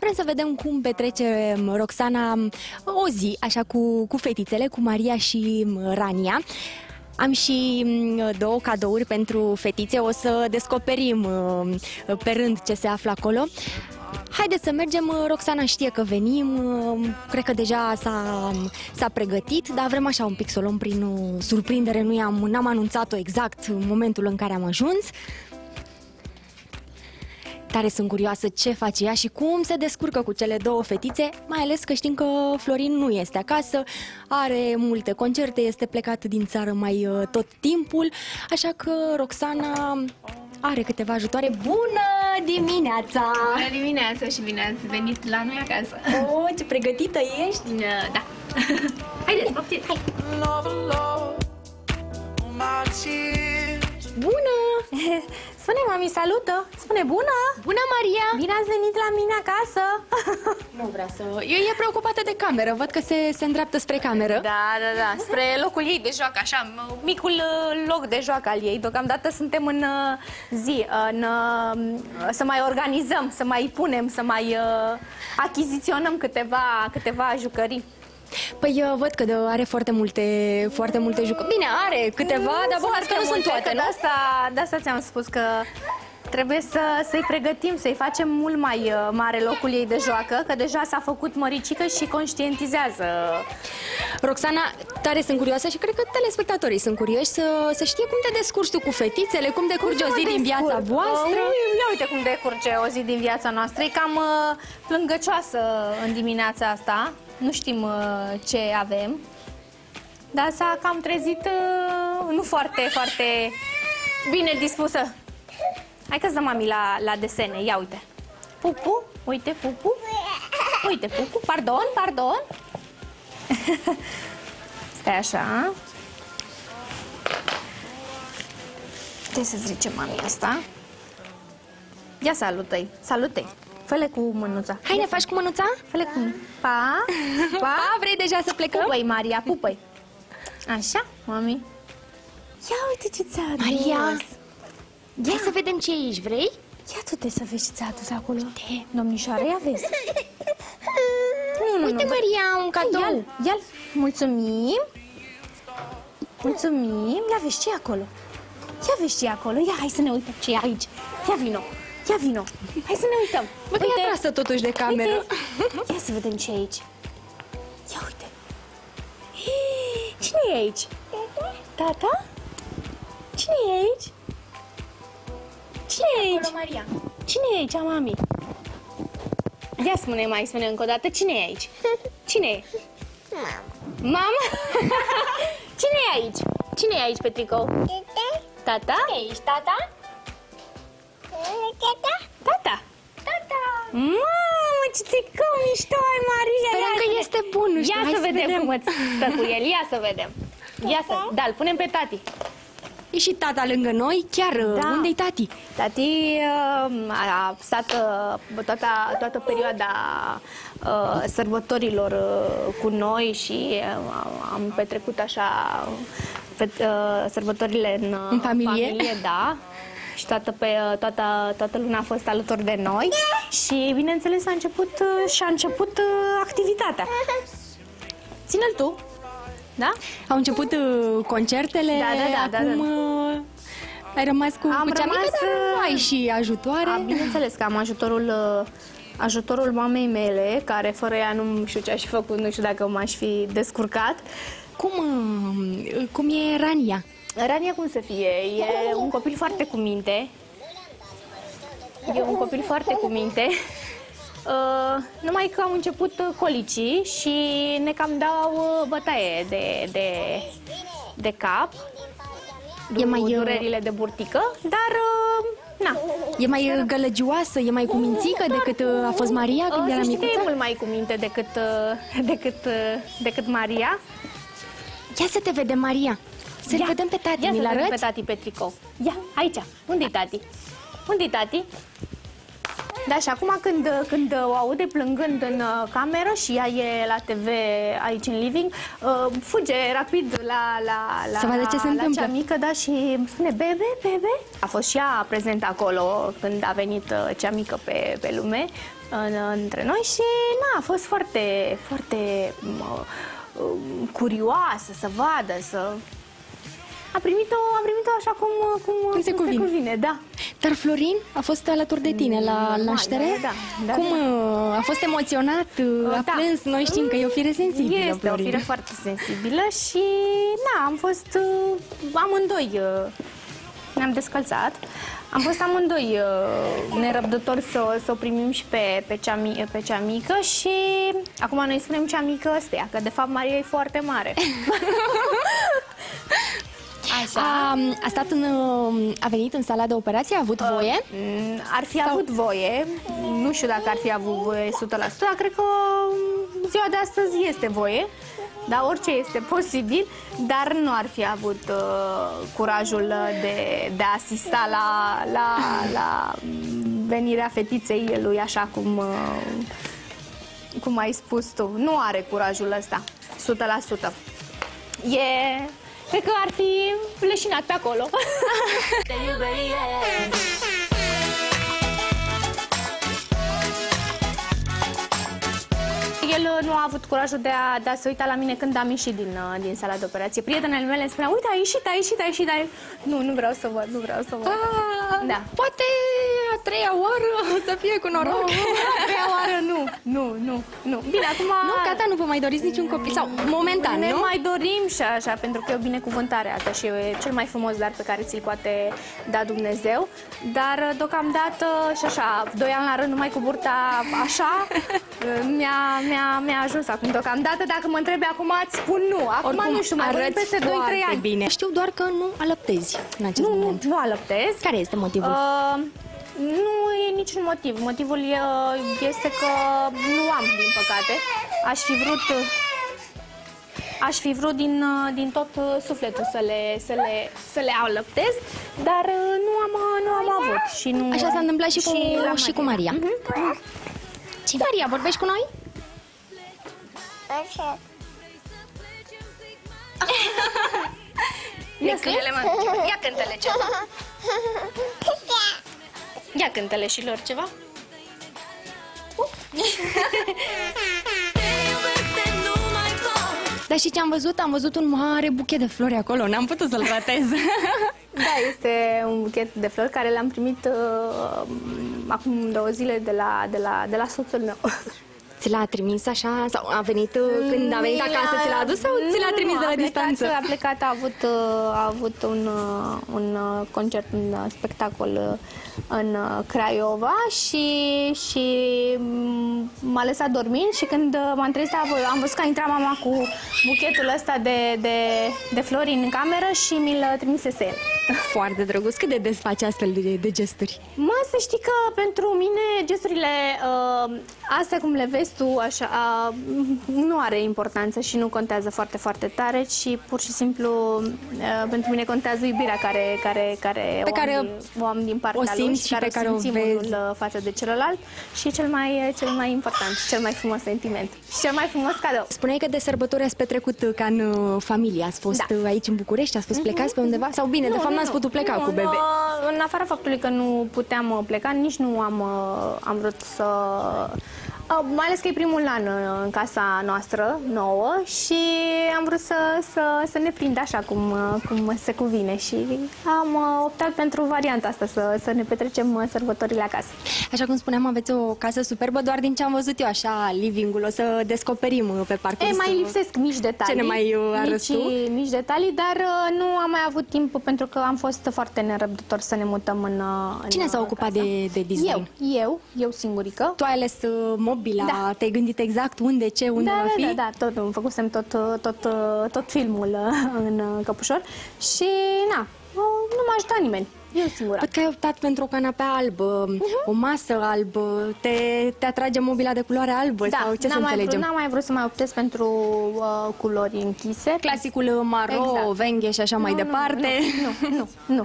Vrem să vedem cum petrece um, Roxana um, o zi, așa cu, cu fetițele, cu Maria și um, Rania. Am și um, două cadouri pentru fetițe, o să descoperim um, pe rând ce se află acolo. Haideți să mergem, Roxana știe că venim, um, cred că deja s-a, s-a pregătit, dar vrem așa un pic să o luăm prin uh, surprindere, nu i-am, n-am anunțat-o exact în momentul în care am ajuns. Tare sunt curioasă ce face ea și cum se descurcă cu cele două fetițe, mai ales că știm că Florin nu este acasă, are multe concerte, este plecat din țară mai uh, tot timpul, așa că Roxana are câteva ajutoare. Bună dimineața! Bună dimineața și bine ați venit la noi acasă. Oh, ce pregătită ești! Da. Haideți, poftiți, hai! Bună! Spune, mami, salută! Spune, bună! Bună, Maria! Bine ați venit la mine acasă! Nu vrea să... Eu e preocupată de cameră, văd că se, se îndreaptă spre cameră. Da, da, da, spre locul ei de joacă, așa, m- micul uh, loc de joacă al ei. Deocamdată suntem în uh, zi, în, uh, să mai organizăm, să mai punem, să mai uh, achiziționăm câteva, câteva jucării. Păi eu văd că de- are foarte multe, foarte multe jucări. Bine, are câteva, dar bănuiesc că nu sunt multe, toate, că nu? De asta, de asta ți-am spus că trebuie să, să-i pregătim, să-i facem mult mai uh, mare locul ei de joacă, că deja s-a făcut măricică și conștientizează. Roxana, tare sunt curioasă și cred că telespectatorii sunt curioși să, să știe cum te descurci tu cu fetițele, cum decurge o zi din viața voastră. Uh, ia uite cum decurge o zi din viața noastră. E cam uh, plângăcioasă în dimineața asta. Nu știm uh, ce avem. Dar s-a cam trezit uh, nu foarte, foarte bine dispusă. Hai că dăm mami la, la desene. Ia uite. Pupu, uite, pupu. Uite, pupu, pardon, pardon. Stai așa. Trebuie să zicem mami asta. Ia salută-i, salută-i. Fă-le cu mânuța. Hai, ne faci cu mânuța? Fă-le cu... Pa, pa. Pa, vrei deja să plecăm? Pupăi, Maria, pupăi. Așa, mami. Ia uite ce ți-a adus. Maria, Hai să vedem ce e aici, vrei? Ia tu te să vezi ce ți-a adus acolo. Uite. Domnișoară, ia vezi. Nu, nu, Uite, nu. Maria, un cadou. Ia-l, ia-l. Mulțumim. Mulțumim. Ia vezi ce e acolo. Ia vezi ce e acolo. Ia, hai să ne uităm ce e aici. Ia vino. Ia vino. Hai să ne uităm. Bă, că e atrasă totuși de cameră. Uite. Ia să vedem ce e aici. Ia uite. Hii, Cine e aici? Tata? Cine e aici? Cine e aici? Maria. Cine e aici, mami? Ia spune mai, spune încă o dată, cine e aici? Cine e? Mama. Cine e aici? Cine e aici pe tricou? Tata? Cine e aici, tata? Tata? Tata. Tata. Mamă, ce tricou mișto ai, Maria! Sperăm Ia că să este bun, nu știu, Ia hai să, să vedem, vedem. cum îți stă cu el, ia să vedem. Ia să, da, îl punem pe tati. E și tata lângă noi, chiar Da. unde-i tati? Tati uh, a stat uh, toată, toată perioada uh, sărbătorilor uh, cu noi și uh, am petrecut așa pe, uh, sărbătorile în, uh, În familie? familie da. Și toată, pe, uh, toată, toată lumea a fost alături de noi și, bineînțeles, a început, uh, și-a început uh, activitatea. Ține-l tu, da? Au început uh, concertele, Da, da, da, da, acum uh, ai rămas cu, Am cu cea mică, rămas, dar uh, ai și ajutoare. A, bineînțeles că am ajutorul, uh, ajutorul mamei mele, care fără ea nu știu ce aș fi făcut, nu știu dacă m-aș fi descurcat. Cum, uh, cum e Rania? Rania cum să fie? E un copil foarte cu minte. E un copil foarte cu minte. Uh, numai că au început uh, colicii și ne cam dau uh, bătaie de, de, de cap. E mai, uh, durerile de burtică, dar uh, na, E mai uh, gălăgioasă, e mai cumințică decât uh, a fost Maria când Uh, era să știi că e micuță? mult mai cu minte decât, uh, decât, uh, decât Maria. Ia să te vedem, Maria. Să-l Ia. vedem pe tati, Ia mi-l să vedem arăți? pe tati pe tricou. Ia, aici. Unde-i tati? Unde-i tati? Da, și acum când, când o aude plângând în uh, cameră și ea e la TV aici în living, uh, fuge rapid la, la, la, Să vadă ce se la întâmplă. cea mică, da, și îmi spune bebe, bebe. A fost și ea prezent acolo când a venit uh, cea mică pe, pe lume în, între noi și na, a fost foarte, foarte mă, um, curioasă să vadă, să... A primit-o, a primit-o așa cum, cum, Cum se cuvine. Se cuvine da. Dar Florin a fost alături de tine la Normal, naștere? da, da, da, Cum da. uh, a fost emoționat? uh, A Da. plâns? Noi știm că e o fire sensibilă, Este Florin. o fire foarte sensibilă și na, am fost uh, amândoi, uh, ne-am descălțat. Am fost amândoi uh, nerăbdători să, să o primim și pe, pe, cea, mi- pe cea mică și acum noi spunem cea mică ăsteia, că de fapt Maria e foarte mare. Așa. A, a stat în, uh, a venit în sala de operație, a avut voie? Mm, Ar fi avut voie, nu știu dacă ar fi avut voie 100%, dar cred că mm, ziua de astăzi este voie, dar orice este posibil, dar nu ar fi avut uh, curajul de, de a asista la, la, la mm, venirea fetiței lui, așa cum, uh, cum ai spus tu. Nu are curajul ăsta, 100%. E... Cred că ar fi leșinat pe acolo. El uh, nu a avut curajul de a, de a se uita la mine când am ieșit din, uh, din sala de operație. Prietenele mele îmi spuneau, uite, a ieșit, a ieșit, a ieșit, dar el, nu, nu vreau să văd, nu vreau să văd. Ah, Da. Poate a treia oară o să fie cu noroc. Nu, a treia oară nu, nu, nu, nu. Bine, acum... Nu, gata, nu vă mai doriți niciun copil sau momentan, ne nu? mai dorim și așa, pentru că e o binecuvântare asta și e cel mai frumos dar pe care ți-l poate da Dumnezeu. Dar deocamdată și așa, doi ani la rând numai cu burta așa, mi-a, mi-a, mi-a ajuns acum deocamdată. Dacă mă întrebi acum, îți spun nu. Acum nu știu, mai vorbim arăți peste 2-3 foarte ani. bine. Știu doar că nu alăptezi în acest Nu, nu, moment. nu alăptez. Care este motivul? Uh, nu e niciun motiv. Motivul e, este că nu am, din păcate. Aș fi vrut aș fi vrut din, uh, din tot uh, sufletul să le, să le, să le alăptez, dar uh, nu am, uh, nu am avut. Și nu, Așa s-a întâmplat și cu, la și cu Maria. Mhm. Și Maria, vorbești cu noi? Așa. Ia cântele, mă. Ia cântele ceva. Ia cântele și lor ceva. Dar și ce am văzut? Am văzut un mare buchet de flori acolo, n-am putut să-l ratez. Da, este un buchet de flori care l-am primit uh, acum două zile de la, de la, de la soțul meu. Ți l-a trimis așa? Sau a venit uh, când a venit acasă, ți l-a adus sau ți l-a Nu, trimis nu, de la a plecat, distanță? A plecat, a avut, uh, a avut un, uh, un uh, concert, un uh, spectacol uh, în uh, Craiova și, și mm, m-a lăsat dormind și când uh, m-am trezit am vă- am văzut că a intrat mama cu buchetul ăsta de, de, de flori în cameră și mi-l trimisese el. Foarte drăguț. Cât de des faci astfel de, de gesturi? Mă, să știi că pentru mine gesturile uh, astea cum le vezi tu așa, uh, nu are importanță și nu contează foarte, foarte tare, ci pur și simplu uh, pentru mine contează iubirea care, care, care, Pe o, care am din, o am din partea o lui simți și și care pe care o simțim vezi. unul uh, față de celălalt și e cel mai, cel mai important și cel mai frumos sentiment și cel mai frumos cadou. Spuneai că de sărbători ați petrecut uh, ca în uh, familie. Ați fost Da. uh, aici în București, ați fost plecați pe undeva? Sau bine, de fapt n-ați putut pleca nu, cu bebe. nu, În afara faptului că nu puteam uh, pleca, nici nu am, uh, am vrut să... uh, Mai ales că e primul an uh, în casa noastră, nouă, și am vrut să, să, să ne prind așa cum, uh, cum se cuvine și am uh, optat pentru varianta asta, să, să ne petrecem uh, sărbătorile acasă. Așa cum spuneam, aveți o casă superbă, doar din ce am văzut eu așa, living-ul, o să descoperim uh, pe parcurs. E, mai uh, lipsesc mici detalii. Ce ne mai, uh, arăți mici, tu? mici detalii, dar uh, nu am mai avut timp pentru că am fost foarte nerăbdător să ne mutăm în, uh, în Cine s-a uh, ocupat casă. de, de design? Eu, eu, eu singurică. Tu ai ales uh, mobila, Da. te-ai gândit exact unde, ce, unde da, va fi? da, da, tot, îmi făcusem tot, uh, tot, uh, tot filmul uh, în uh, căpușor și, na, uh, nu m-a ajutat nimeni. Eu singura. Văd că ai optat pentru o canapea albă, Mhm. o masă albă, te, te atrage mobila de culoare albă sau ce să n-am mai vrut, înțelegem? n-am mai vrut să mai optez pentru uh, culori închise. Clasicul uh, maro, Exact. venghe și așa mai Nu, nu, departe. Nu, nu, nu, nu.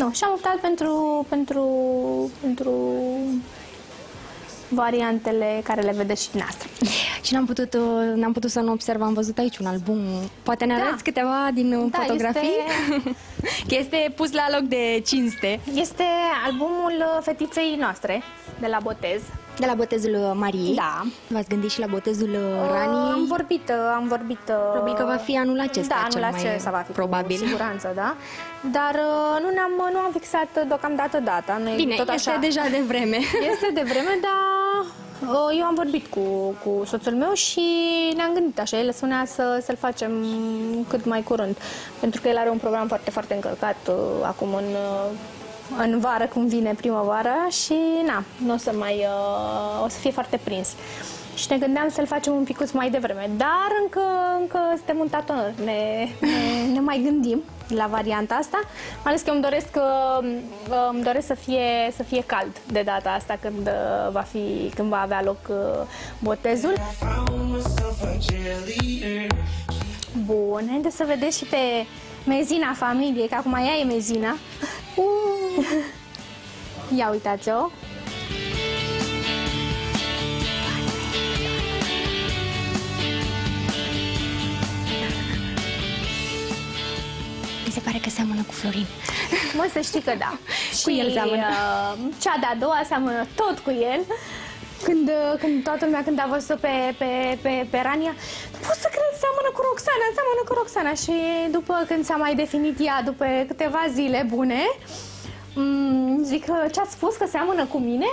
Nu, și am optat pentru, pentru, pentru variantele care le vedeți și dumneavoastră. Și n-am putut, uh, n-am putut să nu observ, am văzut aici un album. Poate ne Da. arăți câteva din uh, Da, fotografii? Că este pus la loc de cinste. Este albumul uh, fetiței noastre de la botez. De la botezul uh, Mariei? Da. V-ați gândit și la botezul uh, Am Raniei? vorbit, uh, am vorbit... uh, Probabil că va fi anul acesta Da, cel anul mai acesta va fi probabil. cu siguranță, da. Dar uh, nu, ne-am, nu am fixat uh, deocamdată data. Noi Bine, tot este așa, deja de vreme. Este de vreme, dar uh, eu am vorbit cu, cu soțul meu și ne-am gândit așa. El spunea să, să-l facem cât mai curând, pentru că el are un program foarte, foarte încărcat uh, acum în, uh, în vară, cum vine primăvara și na, nu o să mai, uh, o să fie foarte prins. Și ne gândeam să-l facem un picuț mai devreme, dar încă, încă suntem în tatonări, ne, ne, ne mai gândim la varianta asta, mai ales că îmi doresc, uh, uh, îmi doresc să, fie, să fie cald de data asta când uh, va, fi, când va avea loc uh, botezul. found myself a cheerleader. Bun, haideți să vedeți și pe mezina familiei, că acum ea e mezina. Uh. Ia uitați-o. Mi se pare că seamănă cu Florin. Mă, să știi că da. Cu el seamănă. uh, cea de-a doua seamănă tot cu el. Când, uh, când toată lumea, când a văzut pe, pe, pe, pe Rania, nu pot să cred, seamănă cu Roxana, seamănă cu Roxana. Și după când s-a mai definit ea, după câteva zile bune, mm, zic, uh, ce ați spus că seamănă cu mine?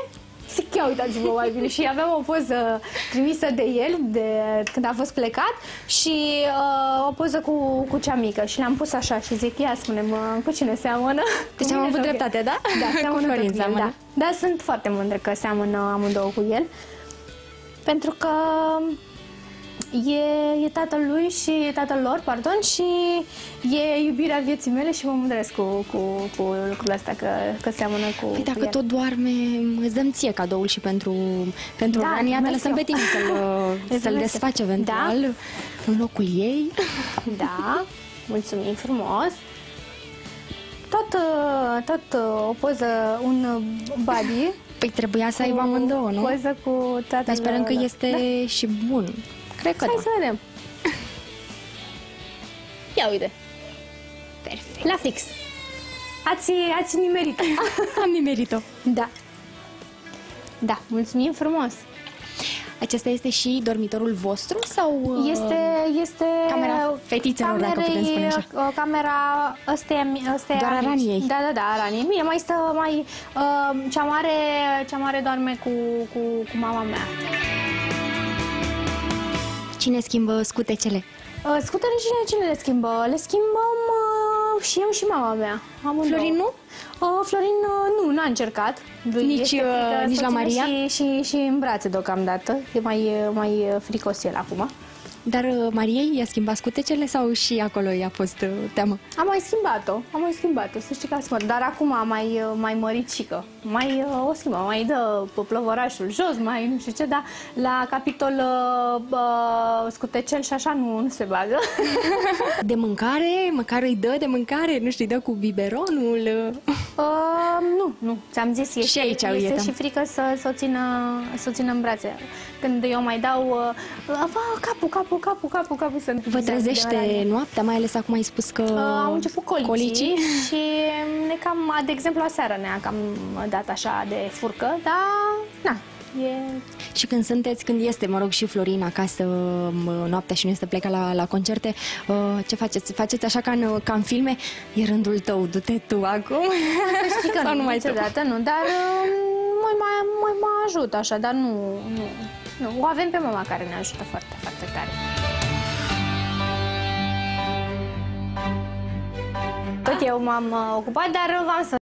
Zic, ia uitați-vă mai bine. Și aveam o poză trimisă de el, de când a fost plecat, și uh, o poză cu, cu cea mică. Și le-am pus așa și zic, ia spune-mă, cu cine seamănă? Deci Cu am mine avut sau cu el? dreptate, da? Da, Cu seamănă tot Florin cu el, seamănă. da. Dar sunt foarte mândră că seamănă amândouă cu el. Pentru că e, e tatăl lui și e tatăl lor, pardon, și e iubirea vieții mele și mă mândresc cu, cu, cu lucrul ăsta, că, că seamănă cu, Păi cu dacă el. tot doarme, îți dăm ție cadoul și pentru, pentru Da, Rania, te mersi lăsăm eu. pe tine să-l, Îți să-l mulțumesc. desfaci eventual în locul ei. Da, mulțumim frumos. Tot, uh, tot uh, o poză, un uh, body. Păi trebuia să aibă amândouă, nu? Poză cu tatăl Dar sperăm că lor. este Da. și bun. Cred că Hai da. să vedem. Ia uite, Perfect. la fix. Ați, ați nimerit. Am nimerit-o. da. Da, mulțumim frumos. Acesta este și dormitorul vostru sau... uh, Este, este... Camera fetițelor, dacă putem spune așa. uh, Camera, ăsta e, ăsta e Doar a mici. Raniei. Da, da, da, a Raniei. Bine, mai stă, mai... Uh, cea, mare, cea mare doarme cu, cu, cu mama mea. Cine schimbă scutecele? Uh, scutele cine, cine le schimbă? Le schimbăm uh, și eu și mama mea. Amândouă. Florin nu? Uh, Florin uh, nu, n-a încercat. Lui Nici, este uh, frică nici la să țină Maria? Și, și, și în brațe deocamdată. E mai, uh, mai uh, fricos el acum. Dar uh, Mariei i-a schimbat scutecele sau și acolo i-a fost uh, teamă? Am mai schimbat-o, am mai schimbat-o, să știi că am schimbat. Dar acum am mai, uh, mai mărit cică. Mai uh, o schimbă, mai dă pe plăvorașul jos, mai nu știu ce, dar la capitol uh, uh, scutecel și așa nu, nu se bagă. De mâncare? Măcar îi dă de mâncare? Nu știu, îi dă cu biberonul? uh. Uh, nu, nu, ți-am zis, este, Și aici, este uite. și frică să, să, o țină, să o țină în brațe. Când eu mai dau, uh, va, capul, capul, capul, capul, capul, să Vă trezește noaptea, mai ales acum ai spus că... Uh, au început colicii, colicii? și ne cam, de exemplu, aseară ne-a cam dat așa de furcă, dar, na, e... Și când sunteți, când este, mă rog, și Florin acasă m, noaptea și nu este plecat la, la concerte, uh, ce faceți? Faceți așa ca în, ca în filme? E rândul tău, du-te tu acum? Știi că Sau nu, numai tu? niciodată nu, dar uh, mai, mai, mai mă ajută așa, dar nu, nu, nu. O avem pe mama care ne ajută foarte, foarte tare. Tot eu m-am uh, ocupat, dar v-am să